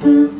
the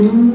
Mm-hmm.